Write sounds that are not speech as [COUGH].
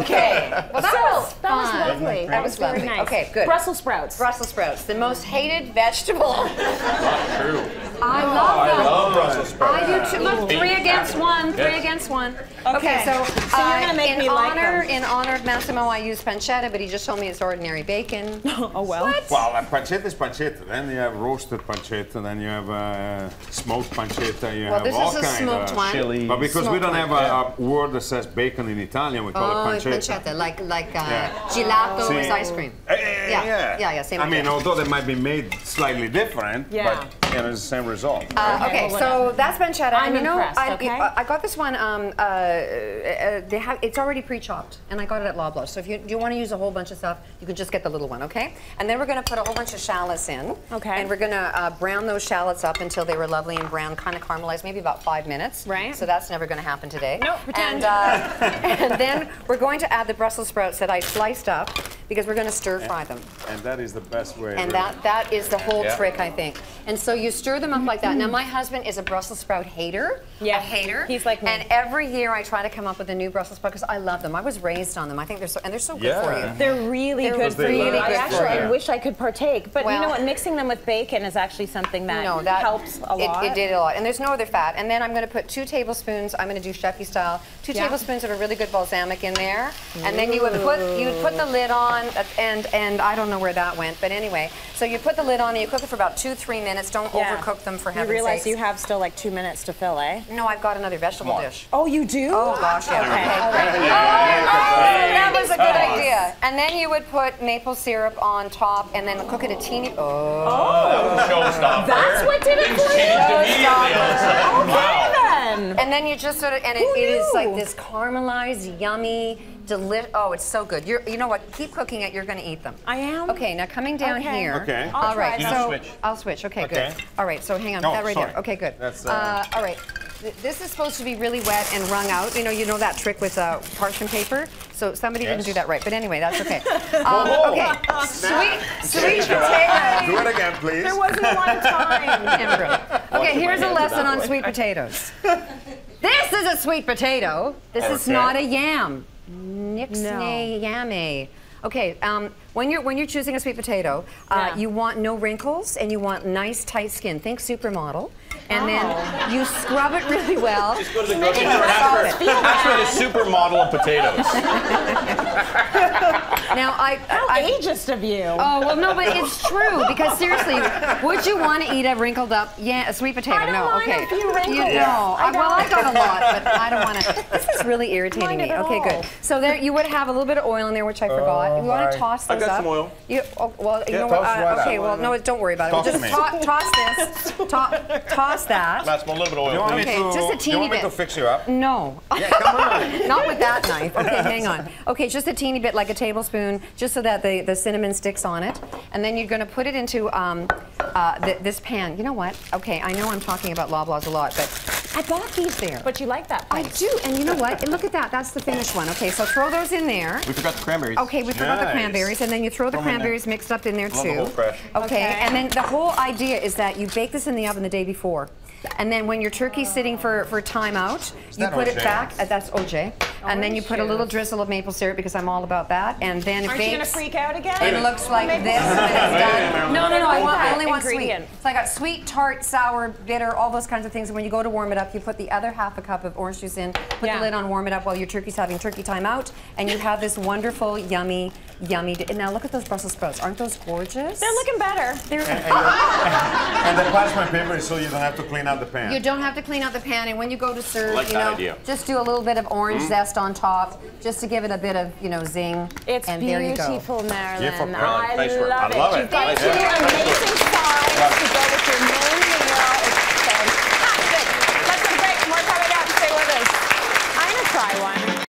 Okay. [LAUGHS] Well, that So, was that was fun. lovely. That was very lovely. nice. Okay, good. Brussels sprouts. Brussels sprouts, the most hated vegetable. Not True. I love them. love Brussels sprouts. I do too. Look, three against one. Three Yes. against one. Okay. so, So you're uh, gonna make in me like honor, them. in honor of Massimo, I use pancetta, but he just told me it's ordinary bacon. [LAUGHS] Oh well. Well, uh, pancetta is pancetta. Then you have roasted pancetta. Then you have uh, smoked pancetta. You Well, have this all is a smoked of one. Chili. But because we don't have a, a word that says bacon in Italian, we call Oh, it pancetta. pancetta, like like uh, Yeah. gelato See? is ice cream. Yeah. yeah, Yeah, yeah, same I mean, idea. although they might be made slightly different, Yeah. but you know, it's the same result. Uh, okay, well, so that's pancetta. I'm and you know, impressed, I, okay? I I got this one. Um, uh, uh, they have it's already pre-chopped, and I got it at Loblaws. So if you do you want to use a whole bunch of stuff, you can just get the little one, okay? And then we're going to put a whole bunch of shallots in. Okay. And we're going to uh, brown those shallots up until they were lovely and brown, kind of caramelized, maybe about five minutes. Right. So that's never going to happen today. Nope, pretend. And, uh, [LAUGHS] and then we're going to add the Brussels sprouts that I sliced up because we're going to stir fry them. And that is the best way. And really. that that is the whole Yeah. trick, I think. And so you stir them up like that. Now my husband is a Brussels sprout hater. Yeah, a hater. he's like me. And every year I try to come up with a new Brussels sprout because I love them. I was raised on them. I think they're so and they're so good for you. They're really They're good for you. good I actually. I wish I could partake, but you know what? Mixing them with bacon is actually something that, No, that helps a it- lot. It, did a lot, and there's no other fat. And then I'm going to put two tablespoons. I'm going to do chefy style. Two Yeah. tablespoons of a really good balsamic in there, and then you would put you would put the lid on, uh, and and I don't know where that went, but anyway. So you put the lid on and you cook it for about two three minutes. Don't Yeah. overcook them for heaven's sake. You heaven's realize sakes. you have still like two minutes to fill, eh? No, I've got another vegetable Come dish. Oh, you do? Oh gosh, yeah. Okay. Okay. Oh, that was a good idea. And then you would put maple syrup on top, and then cook it a teeny. Oh. Showstopper. That's what did it for you? changed. Okay then. And then you just sort of, and it, it is like this caramelized, yummy, delicious. Oh, it's so good. You're, you know what? Keep cooking it. You're going to eat them. I am? Okay, now coming down Okay. here. Okay. I'll All right. try So. Switch. I'll switch. Okay, Okay. good. All right. So hang on. Oh, that right sorry. there. Okay, good. That's, uh, uh, all right. This is supposed to be really wet and wrung out. You know, you know that trick with uh, parchment paper. So somebody didn't do that right. But anyway, that's okay. [LAUGHS] Um, okay. Sweet, sweet potato. Do it again, please. There wasn't a lot of time. [LAUGHS] Amber. Okay, here's a lesson on way. sweet potatoes. This is a sweet potato. This is not a yam. Nixnay No. yammy. Okay, um, when you're when you're choosing a sweet potato, uh, Yeah. you want no wrinkles and you want nice tight skin. Think supermodel, and Oh. then you scrub it really well. Just go to the grocery store and ask for, ask for the supermodel of potatoes. [LAUGHS] [LAUGHS] Now I, How I ageist of you. Oh well, no, but it's true because seriously, would you want to eat a wrinkled up, yeah, a sweet potato? I don't no, mind okay. a few You- wrinkles. no, I I- well, I don't. got a lot, but I don't want to. [LAUGHS] This is really irritating Mind me. Okay, all. good. So there, you would have a little bit of oil in there, which I forgot. You want to hi. toss I those got up. some oil. You, oh, well, you Yeah, know what? toss uh, okay, out. well, no, don't worry about it. Toss We'll just me. to- toss this. To- toss that. Massimo, a little bit of You oil, want. Okay, to, just a you teeny want me bit. to fix you up? No. Yeah, come on. [LAUGHS] Not with that knife. Okay, hang on. Okay, just a teeny bit, like a tablespoon, just so that the, the cinnamon sticks on it. And then you're going to put it into um, uh, th- this pan. You know what? Okay, I know I'm talking about Loblaws a lot, but I bought these there. But you like that I do, and you know what? Look at that. That's the finished one. Okay, so throw those in there. We forgot the cranberries. Okay, we forgot the cranberries, and then you throw the Throw 'em cranberries mixed up in there Love too. the whole fresh. Okay, Okay. and then the whole idea is that you bake this in the oven the day before. And then when your turkey's sitting for, for time out, you that put it back. Uh, that's OJ. and then you put a little drizzle of maple syrup because I'm all about that. And then it Aren't you gonna freak out again? It looks like Maple this when it's done. No, no, no. I, want, I only want sweet. So I got sweet, tart, sour, bitter, all those kinds of things. And when you go to warm it up, you put the other half a cup of orange juice in, put Yeah. the lid on, warm it up while your turkey's having turkey time out, and you have this wonderful, yummy, yummy. Di- now look at those Brussels sprouts. Aren't those gorgeous? They're looking better. They're- And the [LAUGHS] parchment paper is so you don't have to clean out the pan. You don't have to clean out the pan, and when you go to serve, like you know, idea. just do a little bit of orange hmm? zest on top, just to give it a bit of, you know, zing. It's and there you go. beautiful, Mairlyn. Beautiful. I Thanks love I love it. it. You've Thank you. amazing sides.